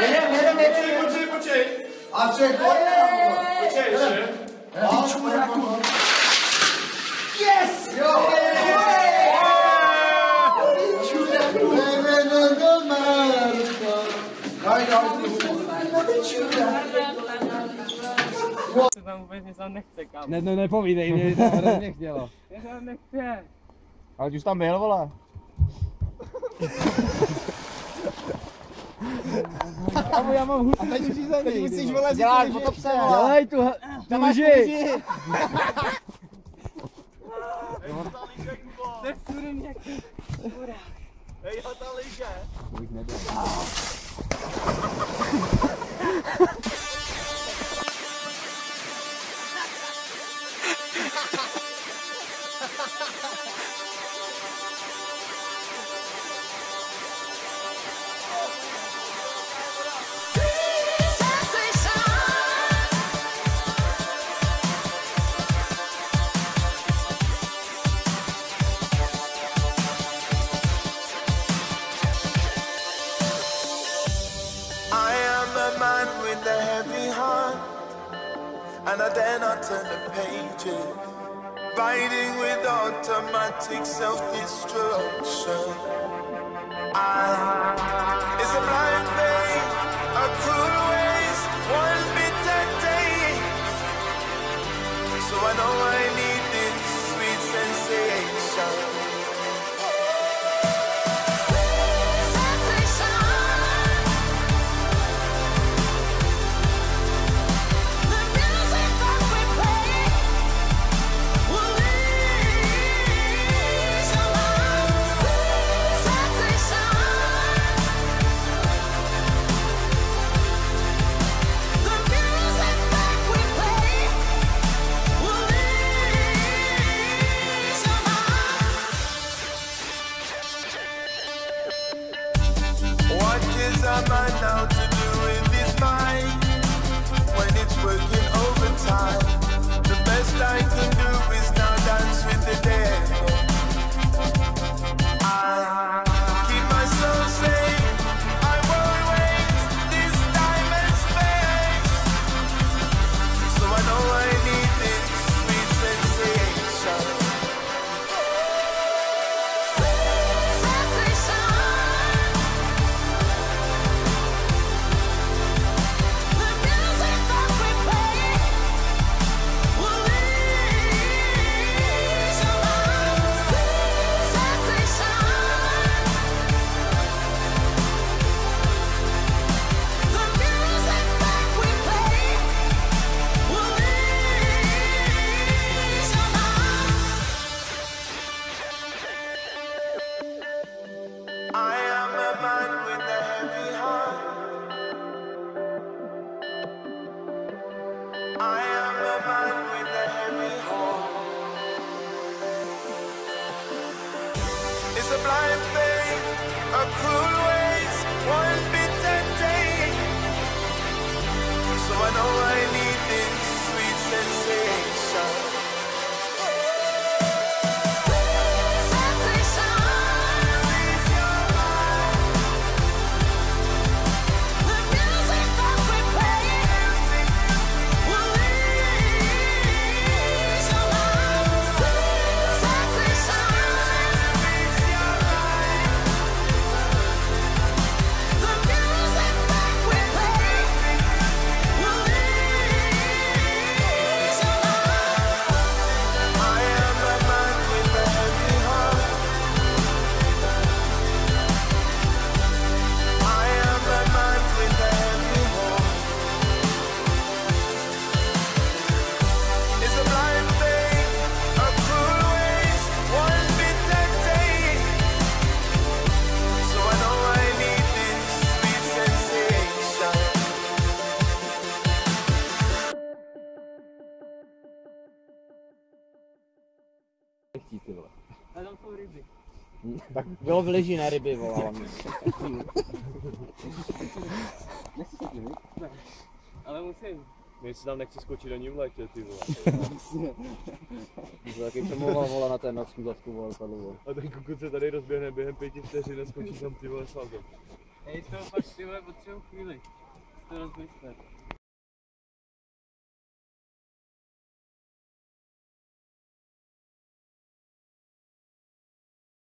Jedem, jedem, jedem. Počkej, počkej. A tři, pojďme. Počkej, ještě. Ty čuráku. Yes! Jo! Čuráku. Daj, daj, ty čurák. Se tam vůbec tam nechce, kam. Ne, ne, nepovídej mě, to hrozně chtělo. Mě tam nechce. Ale už tam byl, vole. Kámo, já mám. A teď řízený. Teď musíš, vole, dělat potopce, vole. Dělej tu, tu lži. To je surem nějaký. Hej, a ta liže. I heart, and I dare not turn the pages. Fighting with automatic self-destruction. I is a blind I might know to do with this mind when it's working overtime. A man with a heavy heart. I am a man with a heavy heart. It's a blind faith, a cruel waste, A tam jsou ryby. Tak bylo v liži, ne ryby, vole. hlavně. Ale musím. Jestli tam nechci skočit ani v létě, ty vole. To taky přemlouval vole na ten na skuzavku vole padl vole. A ten kukut se tady rozběhne během pěti vteřin a skončí tam ty vole salto. Hej, to fakt ty vole potřebuji chvíli. To rozmyslet.